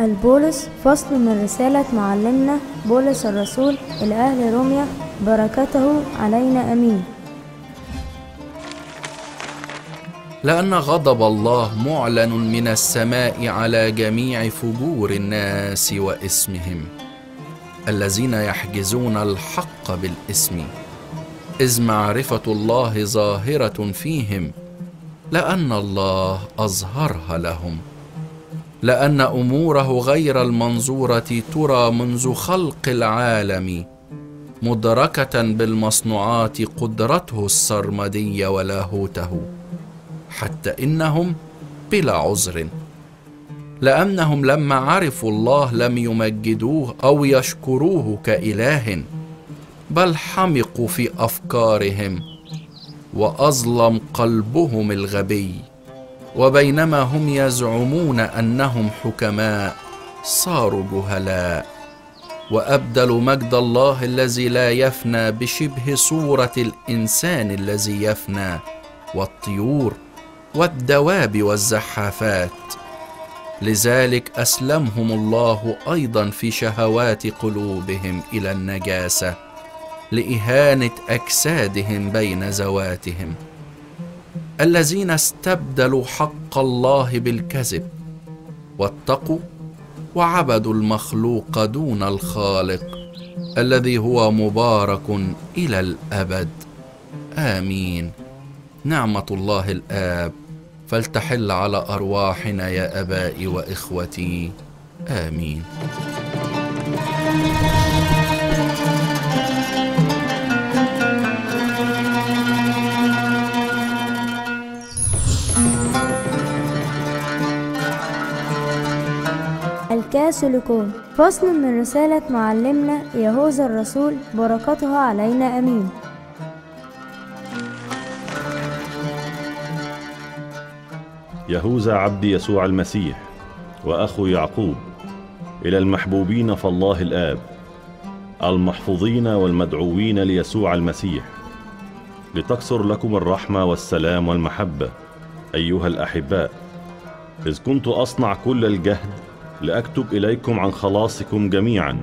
البولس فصل من رسالة معلمنا بولس الرسول إلى أهل روميا بركته علينا أمين. لأن غضب الله معلن من السماء على جميع فجور الناس وإسمهم الذين يحجزون الحق بالإسم إذ معرفة الله ظاهرة فيهم لأن الله أظهرها لهم. لأن أموره غير المنظورة ترى منذ خلق العالم مدركة بالمصنوعات قدرته السرمدية ولاهوته حتى إنهم بلا عذر. لأنهم لما عرفوا الله لم يمجدوه أو يشكروه كإله بل حمقوا في أفكارهم وأظلم قلبهم الغبي. وبينما هم يزعمون أنهم حكماء صاروا جهلاء. وابدلوا مجد الله الذي لا يفنى بشبه صورة الإنسان الذي يفنى والطيور والدواب والزحافات. لذلك أسلمهم الله أيضا في شهوات قلوبهم إلى النجاسة لإهانة أجسادهم بين ذواتهم. الذين استبدلوا حق الله بالكذب واتقوا وعبدوا المخلوق دون الخالق الذي هو مبارك إلى الأبد. آمين. نعمة الله الآب فلتحل على أرواحنا يا أبائي وإخوتي. آمين. الكاثوليكون فصل من رسالة معلمنا يهوذا الرسول بركته علينا أمين. يهوذا عبد يسوع المسيح وأخو يعقوب إلى المحبوبين فالله الآب المحفوظين والمدعوين ليسوع المسيح. لتكثر لكم الرحمة والسلام والمحبة أيها الأحباء إذ كنت أصنع كل الجهد لأكتب إليكم عن خلاصكم جميعا.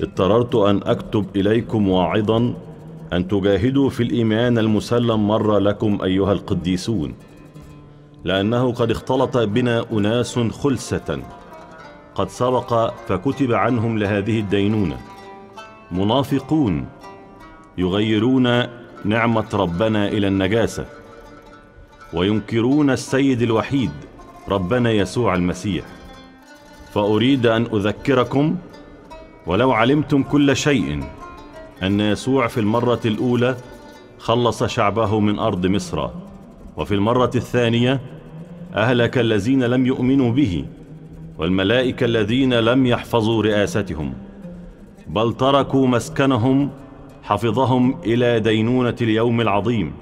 اضطررت أن أكتب إليكم واعظا أن تجاهدوا في الإيمان المسلم مرة لكم أيها القديسون. لأنه قد اختلط بنا أناس خلسة. قد سبق فكتب عنهم لهذه الدينونة. منافقون يغيرون نعمة ربنا إلى النجاسة. وينكرون السيد الوحيد ربنا يسوع المسيح. فأريد أن أذكركم ولو علمتم كل شيء أن يسوع في المرة الأولى خلص شعبه من أرض مصر وفي المرة الثانية أهلك الذين لم يؤمنوا به والملائكة الذين لم يحفظوا رئاستهم بل تركوا مسكنهم حفظهم إلى دينونة اليوم العظيم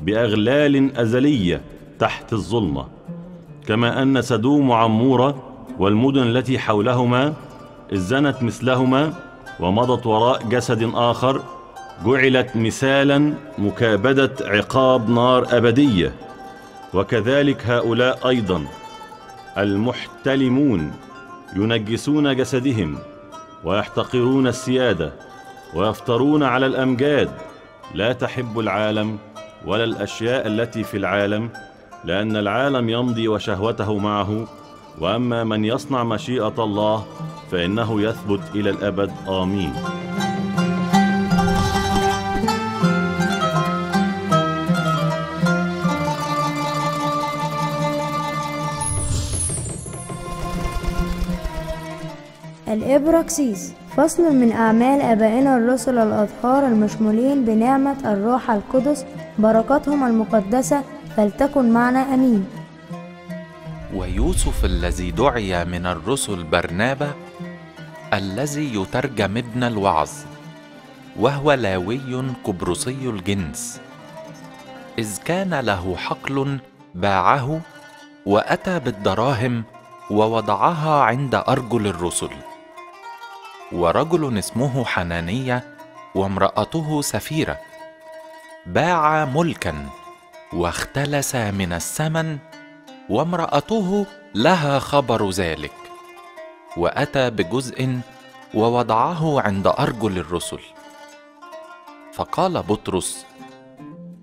بأغلال أزلية تحت الظلمة كما أن سدوم وعمورة والمدن التي حولهما اذ زنت مثلهما ومضت وراء جسد آخر جعلت مثالا مكابدة عقاب نار أبدية. وكذلك هؤلاء أيضا. المحتلمون ينجسون جسدهم ويحتقرون السيادة ويفترون على الأمجاد. لا تحب العالم ولا الأشياء التي في العالم لأن العالم يمضي وشهوته معه. وأما من يصنع مشيئة الله فإنه يثبت إلى الأبد. آمين. الإبراكسيس فصل من أعمال آبائنا الرسل الأطهار المشمولين بنعمة الروح القدس بركاتهم المقدسة فلتكن معنا. أمين. ويوسف الذي دعي من الرسل برنابا الذي يترجم ابن الوعظ وهو لاوي قبرصي الجنس. إذ كان له حقل باعه وأتى بالدراهم ووضعها عند أرجل الرسل. ورجل اسمه حنانية وامرأته سفيرة. باع ملكا واختلس من الثمن وامرأته لها خبر ذلك وأتى بجزء ووضعه عند أرجل الرسل. فقال بطرس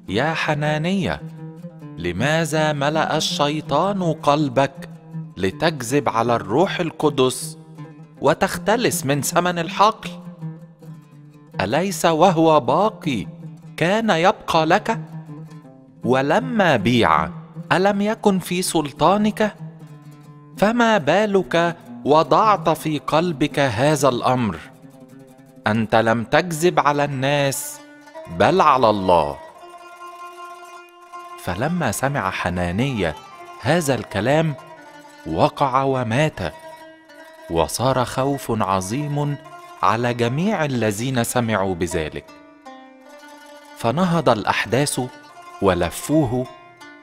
يا حنانية لماذا ملأ الشيطان قلبك لتكذب على الروح القدس وتختلس من ثمن الحقل؟ أليس وهو باقي كان يبقى لك؟ ولما بيع ألم يكن في سلطانك؟ فما بالك وضعت في قلبك هذا الأمر؟ أنت لم تكذب على الناس بل على الله. فلما سمع حنانيه هذا الكلام وقع ومات. وصار خوف عظيم على جميع الذين سمعوا بذلك. فنهض الأحداث ولفوه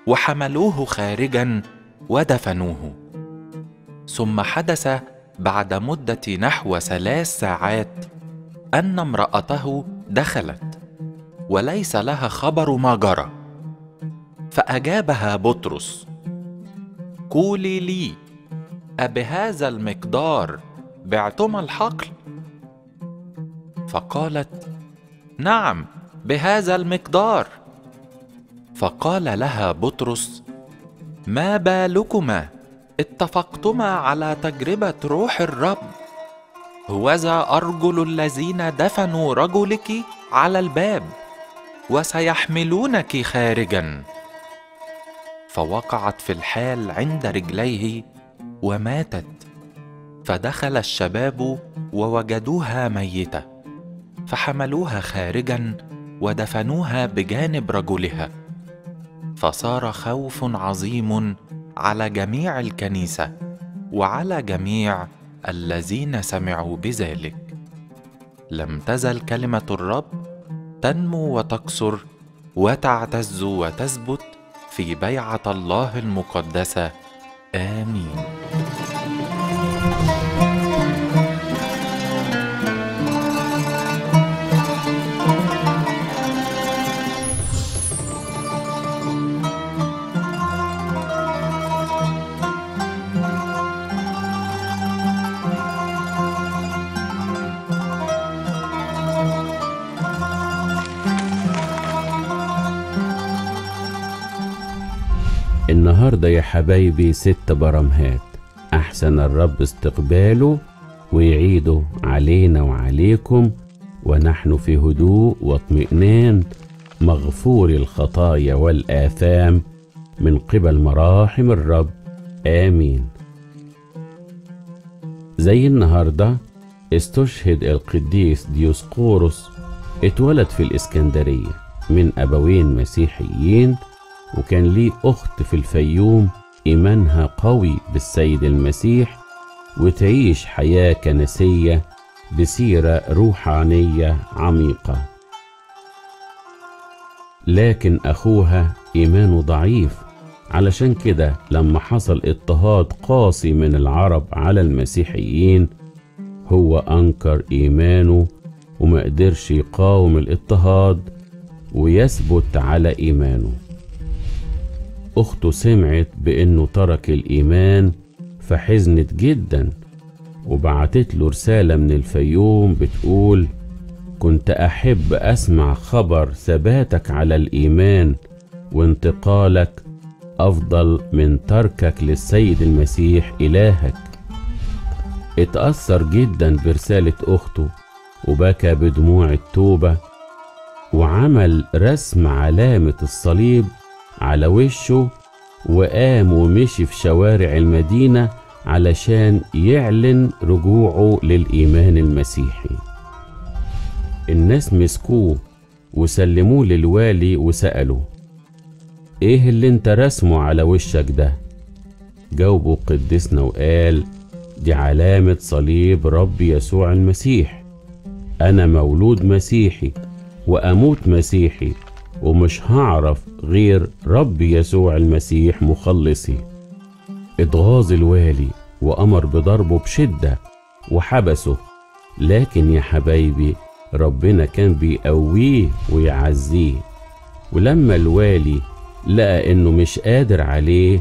وحملوه خارجا ودفنوه. ثم حدث بعد مدة نحو ثلاث ساعات أن امرأته دخلت وليس لها خبر ما جرى. فأجابها بطرس قولي لي أبهذا المقدار بعتما الحقل؟ فقالت نعم بهذا المقدار. فقال لها بطرس ما بالكما؟ اتفقتما على تجربة روح الرب. هوذا أرجل الذين دفنوا رجلك على الباب وسيحملونك خارجا. فوقعت في الحال عند رجليه وماتت. فدخل الشباب ووجدوها ميتة فحملوها خارجا ودفنوها بجانب رجلها. فصار خوف عظيم على جميع الكنيسة وعلى جميع الذين سمعوا بذلك. لم تزل كلمة الرب تنمو وتكثر وتعتز وتثبت في بيعة الله المقدسة. آمين. النهاردة يا حبايبي ست برمهات. أحسن الرب استقباله ويعيده علينا وعليكم ونحن في هدوء واطمئنان مغفور الخطايا والآثام من قبل مراحم الرب. آمين. زي النهاردة استشهد القديس ديوسقورس اتولد في الإسكندرية من أبوين مسيحيين وكان ليه أخت في الفيوم إيمانها قوي بالسيد المسيح وتعيش حياة كنسية بسيرة روحانية عميقة. لكن أخوها إيمانه ضعيف علشان كده لما حصل اضطهاد قاسي من العرب على المسيحيين هو أنكر إيمانه وما قدرش يقاوم الاضطهاد ويثبت على إيمانه. أخته سمعت بإنه ترك الإيمان فحزنت جدا وبعتت له رسالة من الفيوم بتقول كنت أحب أسمع خبر ثباتك على الإيمان وانتقالك أفضل من تركك للسيد المسيح إلهك. اتأثر جدا برسالة أخته وبكى بدموع التوبة وعمل رسم علامة الصليب على وشه وقام ومشي في شوارع المدينة علشان يعلن رجوعه للإيمان المسيحي. الناس مسكوه وسلموه للوالي وسألوا إيه اللي أنت رسمه على وشك ده؟ جاوبه قدسنا وقال دي علامة صليب رب يسوع المسيح. أنا مولود مسيحي وأموت مسيحي. ومش هعرف غير رب يسوع المسيح مخلصي. اتغاظ الوالي وأمر بضربه بشدة وحبسه. لكن يا حبايبي ربنا كان بيقويه ويعزيه. ولما الوالي لقى إنه مش قادر عليه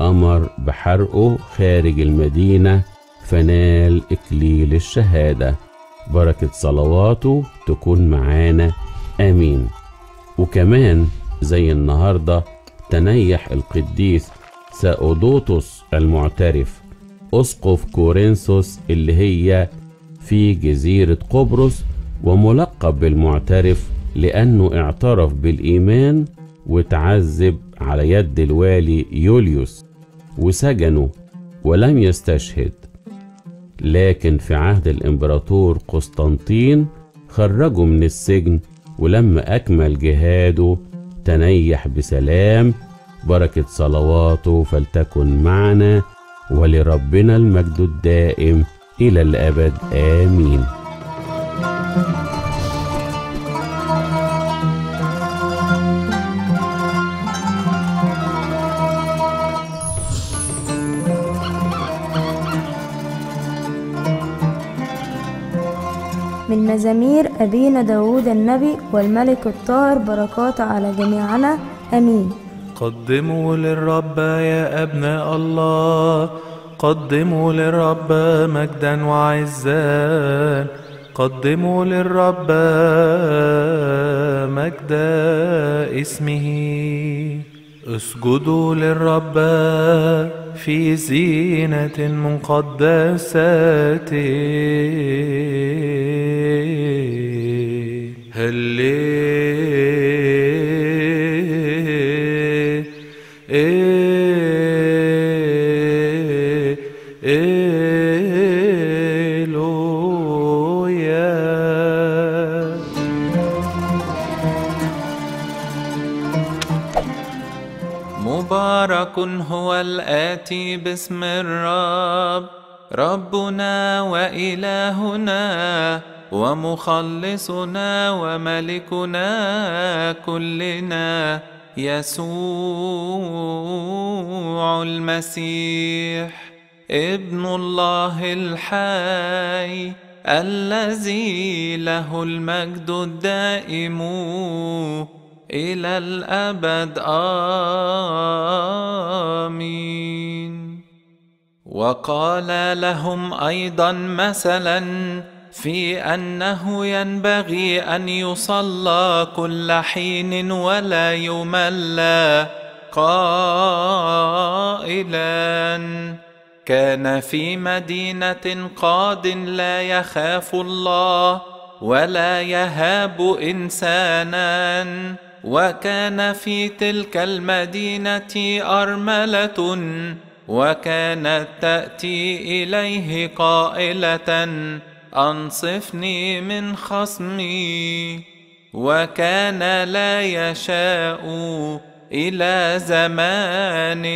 أمر بحرقه خارج المدينة فنال إكليل الشهادة. بركة صلواته تكون معانا. آمين. وكمان زي النهاردة تنيح القديس ساودوتوس المعترف أسقف كورنثوس اللي هي في جزيرة قبرص وملقب بالمعترف لأنه اعترف بالإيمان وتعذب على يد الوالي يوليوس وسجنه ولم يستشهد. لكن في عهد الإمبراطور قسطنطين خرجه من السجن ولما أكمل جهاده تنيح بسلام بركة صلواته فلتكن معنا ولربنا المجد الدائم إلى الأبد آمين. من مزامير أبينا داود النبي والملك الطاهر بركات على جميعنا أمين. قدموا للرب يا أبناء الله قدموا للرب مجدا وعزا. قدموا للرب مجد اسمه. اسجدوا للرب في زينة مقدسات. هللويا مبارك هو الآتي باسم الرب. ربنا وإلهنا ومخلصنا وملكنا كلنا يسوع المسيح. ابن الله الحي الذي له المجد الدائم. إلى الأبد. آمين. وقال لهم أيضا مثلا في أنه ينبغي أن يصلى كل حين ولا يمل قائلا. كان في مدينة قاد لا يخاف الله ولا يهاب إنسانا. وكان في تلك المدينة أرملة وكانت تأتي إليه قائلة أنصفني من خصمي. وكان لا يشاء إلى زمان.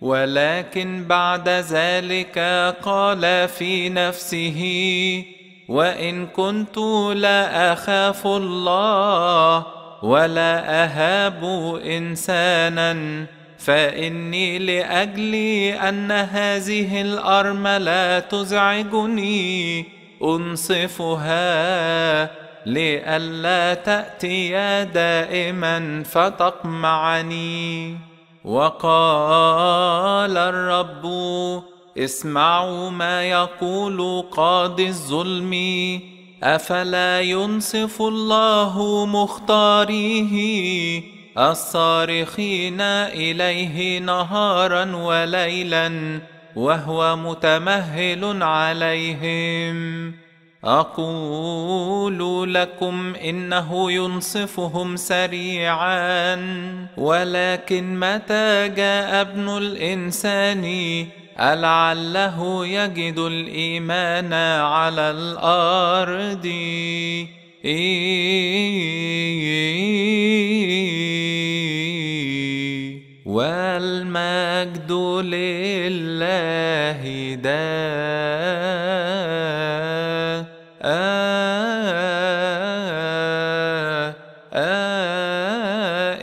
ولكن بعد ذلك قال في نفسه وإن كنت لا أخاف الله ولا أهاب إنسانا فإني لأجل أن هذه الأرملة تزعجني أنصفها لئلا تأتي دائما فتقمعني وقال الرب اسمعوا ما يقول قاضي الظلم أفلا ينصف الله مختاريه الصارخين إليه نهارا وليلا وهو متمهل عليهم. أقول لكم إنه ينصفهم سريعا ولكن متى جاء ابن الإنسان؟ لعله يجد الإيمان على الأرض. والمجد لله داء. آه آه آه